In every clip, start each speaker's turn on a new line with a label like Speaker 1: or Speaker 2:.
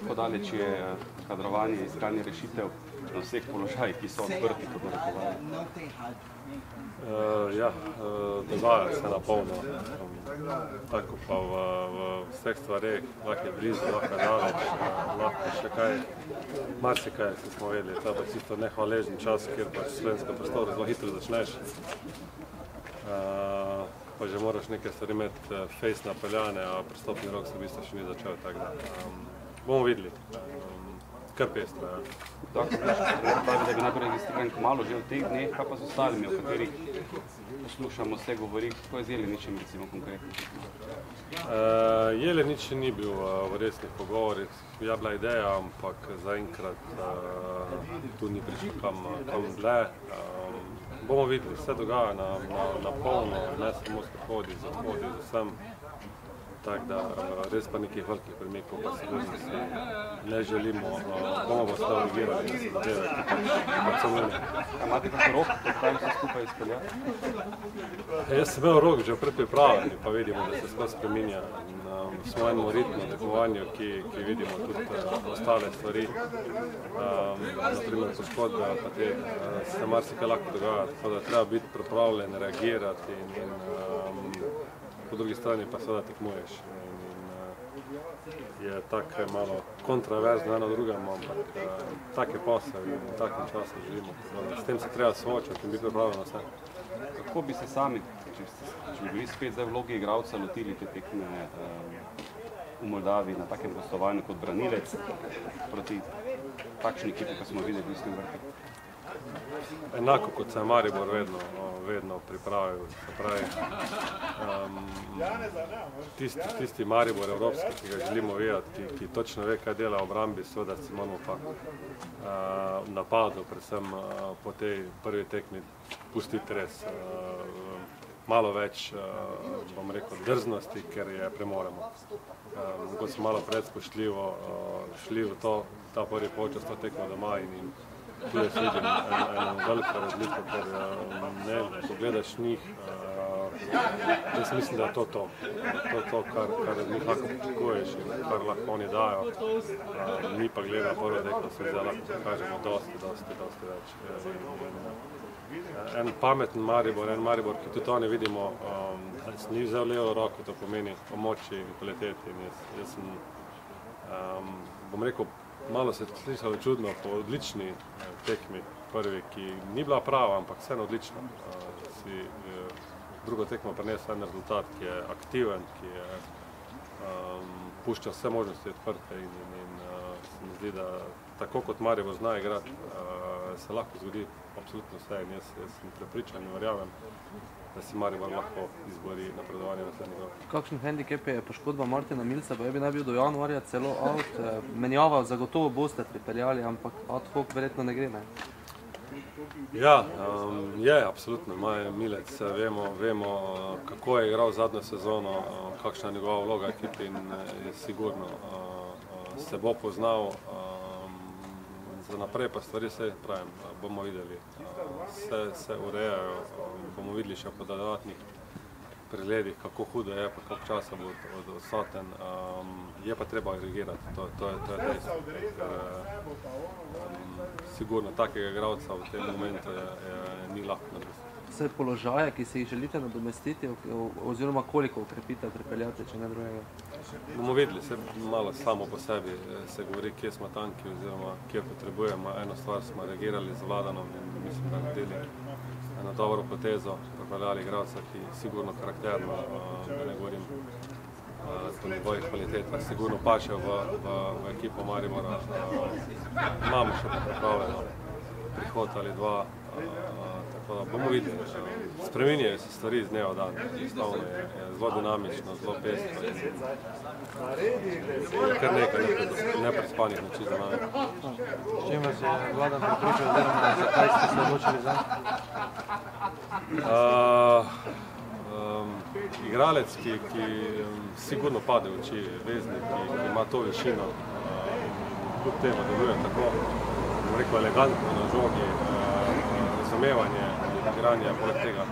Speaker 1: kako daleč je kadrovanje, iskanje rešitev na vseh položajih, ki so odprti pod narekovanjem?
Speaker 2: Uh, ja, uh, dogaja se na polno. Um, tako pa v, v vseh stvareh, lahko je blizu, lahko je daleč, uh, lahko še kaj, marsikaj se smo vedeli. To je pa čisto nehvaležen čas, kjer pač slovensko prostor zelo hitro začneš. Uh, pa že moraš neke stvari imeti face napeljane, a pristopni rok se v bistvu še ni začel. Tak, da, um, bomo videli. Kar pestra. Ja.
Speaker 1: Tako, da bi najprej registriran komalo že v teh dneh, kaj pa z ostalimi, o katerih poslušamo, se govori, kako je z Jeleničem recimo konkretno?
Speaker 2: Uh, Jelenič ni bil uh, v resnih pogovorih, je bila ideja, ampak zaenkrat uh, tu ni prišel kam, kam dlje. Um, bomo videli, vse dogaja na, na, na polno, ne samo s prihodi, z odhodi, z vsem. Tako da res pa nekih velikih premikov pa sigurno si ne želimo. Bomo pa stali reagirali na zadeve, ki pač so meni.
Speaker 1: Imate kakšen rok, kako se skupaj izpeljati?
Speaker 2: Jaz sem imel rok že v predpripravi, pa vidimo, da se skozi spreminja na svojem ritmu, tekmovanju, ki, ki vidimo tudi uh, ostale stvari. Um, naprimer, poškodbe, pa te uh, se marsikaj lahko dogaja, tako da treba biti pripravljen, reagirati in, in um, po drugi strani pa seveda tekmuješ. In, in, je tako malo kontraverzno eno drugemu, ampak tak je posel in v takem času živimo. S tem se treba soočati in biti pripravljen na vse.
Speaker 1: Kako bi se sami, če, če bi bili spet zdaj vlogi igralca, lotili te tekme um, v Moldaviji na takem gostovanju kot branilec proti takšni ekipi, kot smo videli v Istem vrhu?
Speaker 2: Enako kot se je Maribor vedno, vedno pripravil. Pravi, um, tisti, tisti Maribor evropski, ki ga želimo videti, ki, ki točno ve, kaj dela v obrambi, seveda se moramo pa uh, napadu, predvsem uh, po tej prvi tekmi, pustiti res uh, malo več, uh, bom rekel, drznosti, ker je premoremo. Um, ko smo malo predspoštljivo uh, šli v to, ta prvi počas, to tekmo doma in, in tu jaz vidim eno veliko razliko, ker ne, ko gledaš njih, jaz mislim, da je to to, to, je to kar, kar lahko pričakuješ in kar lahko oni dajo. Mi pa gledamo prvo deklo, se zdaj lahko pokažemo dosti, dosti, dosti več. En pameten Maribor, en Maribor, ki tudi oni vidimo, um, ni vzel levo roko, to pomeni pomoči in kvaliteti. In jaz, jaz sem, um, bom rekel, malo se je slišalo čudno po odlični eh, tekmi, prvi, ki ni bila prava, ampak vseeno odlična. Eh, si eh, drugo tekmo prinesel en rezultat, ki je aktiven, ki je um, pušča vse možnosti odprte in, in, in uh, se mi zdi, da tako kot Maribor zna igrati, uh, se lahko zgodi absolutno vse in jaz, jaz sem prepričan in verjamem, da si Maribor lahko izbori napredovanje na rok.
Speaker 3: Kakšen handicap je poškodba Martina Milca, pa je bi naj bil do januarja celo out, eh, menjava zagotovo boste pripeljali, ampak ad hoc verjetno ne gre, ne?
Speaker 2: Ja, um, je, absolutno. Maj Milec, vemo, vemo, kako je igral zadnjo sezono, kakšna je njegova vloga ekipi in je sigurno uh, se bo poznal. Um, za naprej pa stvari se, pravim, bomo videli. Uh, se, urejajo, bomo videli še po dodatnih pregledih, kako hudo je, pa koliko časa bo odsoten. Um, je pa treba reagirati, to, to, to je dejstvo. Ker, um, sigurno takega igralca v tem momentu je, je, ni lahko narediti.
Speaker 3: Vse položaje, ki se jih želite nadomestiti, oziroma koliko ukrepite, pripeljate, če ne drugega?
Speaker 2: Bomo videli, se malo samo po sebi se govori, kje smo tanki oziroma kje potrebujemo. Eno stvar smo reagirali z vladanom in mislim, da naredili eno dobro potezo, pripeljali igralca, ki sigurno karakterno, da ne govorim po njegovih kvalitetah, sigurno paše v, v, v ekipo Maribora. Imamo še pripravljeno prihod ali dva, tako da bomo videli. Spreminjajo se stvari iz dneva v dan, enostavno je, je zelo dinamično, zelo pestro in kar nekaj neprespanih noči za nami.
Speaker 3: S čim vas je vladan pripričal, oziroma zakaj ste se odločili za?
Speaker 2: Uh, um, igralec, ki, ki um, sigurno pade v oči, veznik, ki, ki ima to višino, uh, kljub temu deluje tako, bom rekel, elegantno na žogi, uh, razumevanje igranja, poleg tega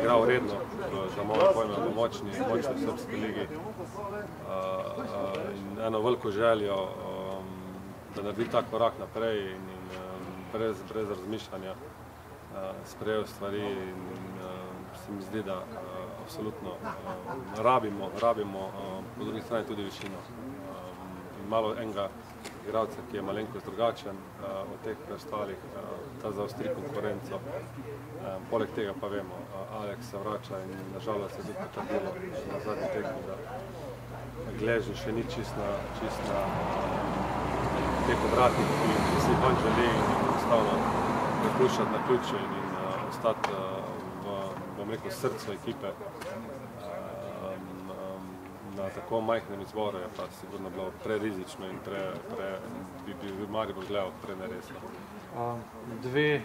Speaker 2: igral redno, za moje pojme, v močni, močni srpski ligi uh, uh, in eno veliko željo, um, da naredi ta korak naprej in, in brez, brez razmišljanja sprejel stvari in, in se mi zdi, da absolutno rabimo, rabimo po drugi strani tudi višino. In malo enega igralca, ki je malenkost drugačen uh, od teh preostalih, uh, ta zaostri konkurenco. Um, poleg tega pa vemo, uh, Alex se vrača in nažalost se je tudi potrdilo na zadnji tekmi, da Gleži še ni čist na, čist na uh, teh obratih, ki, ki si on želi in enostavno prepuščati na ključu in, in uh, ostati uh, v, bom rekel, srcu ekipe. Na tako majhnem izboru je pa sigurno bilo prerizično in pre, pre, bi, bi, bi Maribor gledal preneresno.
Speaker 3: Dve eh,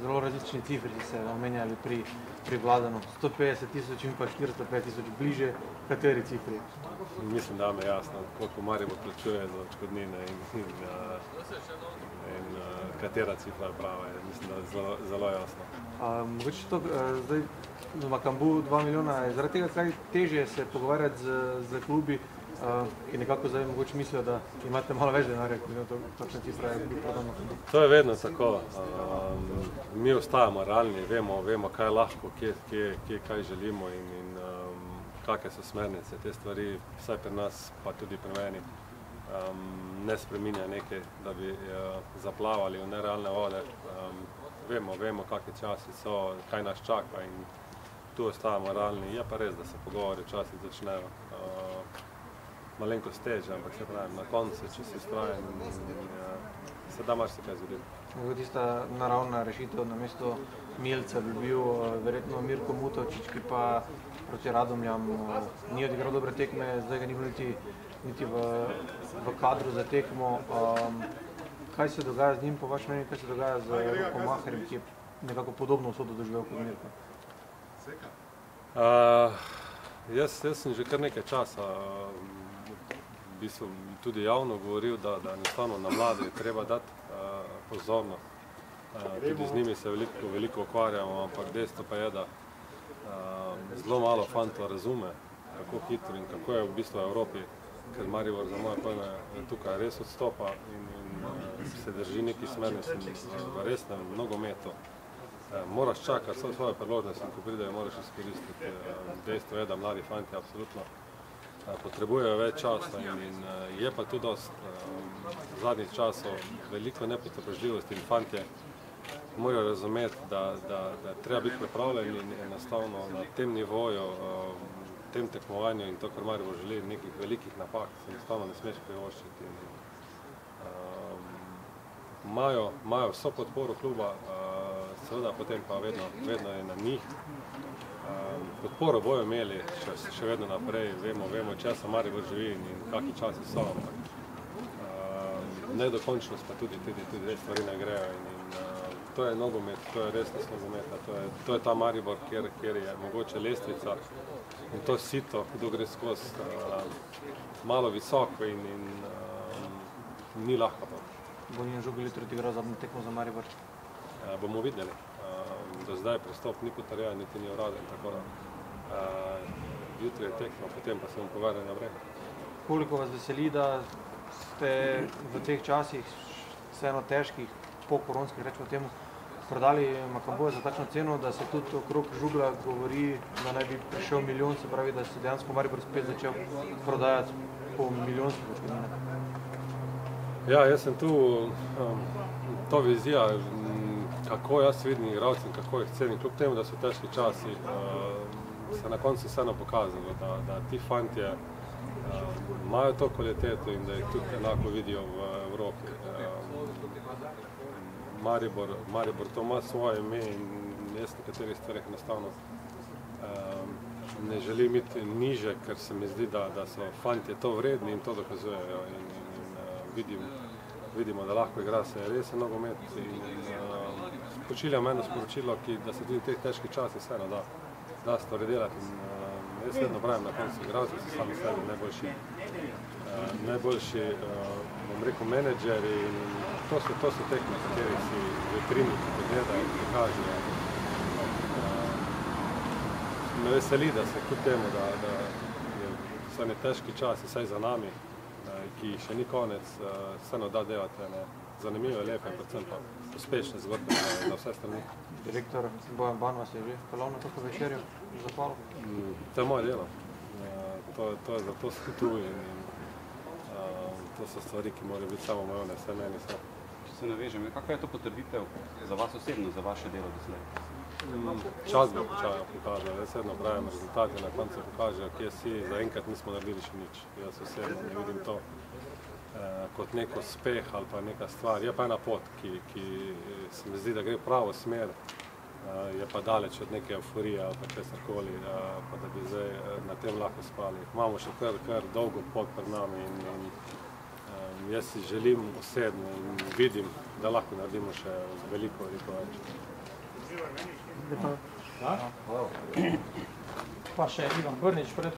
Speaker 3: zelo različni cifri se omenjali pri, pri vladanu. 150 tisoč in pa 405 tisoč bliže kateri cifri?
Speaker 2: Mislim, da me jasno, koliko Maribor plačuje za očkodnine in, in, in, in katera cifra je prava. Je, mislim, da je zelo, zelo jasno.
Speaker 3: Mogoče to zdaj v Makambu 2 milijona, je zaradi tega kaj težje se pogovarjati z, z klubi, uh, ki nekako zdaj mogoče mislijo, da imate malo več denarja, kot je to točno cifra, je bil prodan
Speaker 2: To je vedno tako. Um, mi ostajamo realni, vemo, vemo kaj lahko, kje, kje, kje kaj želimo in, in um, kakšne so smernice. Te stvari, vsaj pri nas, pa tudi pri meni, um, ne spreminja nekaj, da bi uh, zaplavali v nerealne vode. Um, vemo, vemo, kakšni časi so, kaj nas čaka in tu ostajamo realni. Je pa res, da se pogovori včasih začnejo uh, malenko steže, ampak se pravi, na koncu, če si strojen, se da marš se kaj zgoditi.
Speaker 3: Tista naravna rešitev na mesto Milca bi bil uh, verjetno Mirko Mutovčič, ki pa proti Radomljam uh, ni odigral dobre tekme, zdaj ga ni bilo niti, niti v, v kadru za tekmo. Um, kaj se dogaja z njim, po vašem mnenju, kaj se dogaja z Roko Maherjem, ki je nekako podobno vsoto doživel kot Mirko?
Speaker 2: Uh, jaz, jaz sem že kar nekaj časa v bistvu tudi javno govoril, da, da enostavno na mlade je treba dati uh, pozornost. Uh, tudi z njimi se veliko, veliko ukvarjamo, ampak dejstvo pa je, da uh, zelo malo fantov razume, kako hitro in kako je v bistvu v Evropi, ker Maribor za moje pojme tukaj res odstopa in, in uh, se drži neki smernici v resnem nogometu. Eh, moraš čakati vse svoje priložnosti, ko pridejo, moraš izkoristiti. Eh, dejstvo je, da mladi fanti absolutno eh, potrebujejo več časa in, in je pa tu dost v zadnjih časov veliko nepotrpežljivosti in fantje morajo razumeti, da, da, da treba biti pripravljen in enostavno na tem nivoju, tem tekmovanju in to, kar Maribor želi, nekih velikih napak, se enostavno ne smeš privoščiti. Imajo, imajo vso podporo kluba, seveda potem pa vedno, vedno je na njih. Um, podporo bojo imeli še, še vedno naprej, vemo, vemo časa Maribor živi in, in kakšni časi so, ampak um, nedokončnost pa tudi, tudi, tudi res stvari ne grejo. In, in, uh, to je nogomet, to je resnost nogometa, to je, to je ta Maribor, kjer, kjer je mogoče lestvica in to sito, kdo gre skozi, uh, malo visoko in, in um, ni lahko.
Speaker 3: Bonjen žog litro odigral zadnjo tekmo za Maribor?
Speaker 2: Eh, bomo videli. Eh, do zdaj prestop ni potrjen, niti ni uraden, tako da eh, jutri je tekmo, potem pa se bomo pogovarjali naprej.
Speaker 3: Koliko vas veseli, da ste v teh časih vseeno težkih, po koronskih, rečemo temu, prodali Makamboja za takšno ceno, da se tudi okrog žugla govori, da naj bi prišel milijon, se pravi, da se dejansko Maribor spet začel prodajati po milijonskih očkodninah.
Speaker 2: Ja, jaz sem tu, um, to vizija, kako jaz vidim igralcem, kako jih cenim, kljub temu, da so težki časi, uh, se na koncu vseeno pokazalo, da, da ti fantje uh, imajo to kvaliteto in da jih tudi enako vidijo v Evropi. Uh, Maribor, Maribor to ima svoje ime in jaz nekaterih stvarih enostavno uh, ne želim iti niže, ker se mi zdi, da, da so fantje to vredni in to dokazujejo in, in, in uh, vidim, vidimo, da lahko igra se res nogomet in, in uh, pošiljam eno sporočilo, ki, da se tudi v teh težkih časih vseeno da, da stvari delati. In, uh, jaz vedno pravim na koncu, igralci so sami sebi najboljši, uh, najboljši uh, bom rekel, menedžeri in to so, to so tekme, kateri si vetrini pogledajo in pokažejo. Uh, me veseli, da se kljub temu, da, da je, ne težki časi, saj za nami, uh, ki še ni konec, uh, vseeno da delati ene zanimive, lepe, predvsem pa uspešne zgodbe na, na vse strani.
Speaker 3: Direktor Bojan Ban vas je že pelal na kako večerjo zahval.
Speaker 2: Mm, To je moje delo. Uh, to, to je zato sem tu in, in uh, to so stvari, ki morajo biti samo moje, vse meni so.
Speaker 1: Če se navežem, kakva je to potrditev za vas osebno, za vaše delo doslej?
Speaker 2: Mm, Čas bo počaja pokazal, jaz vedno pravim, rezultati na koncu pokažejo, kje si, zaenkrat nismo naredili še nič. Jaz osebno ne vidim to eh, kot nek uspeh ali pa neka stvar. Je pa ena pot, ki, ki se mi zdi, da gre v pravo smer, eh, je pa daleč od neke euforije ali pa česarkoli, eh, pa da bi zdaj eh, na tem lahko spali. Imamo še kar, kar dolgo pot pred nami in, in eh, jaz si želim osebno in vidim, da lahko naredimo še veliko, veliko več.
Speaker 3: Pa še Ivan Brnič pred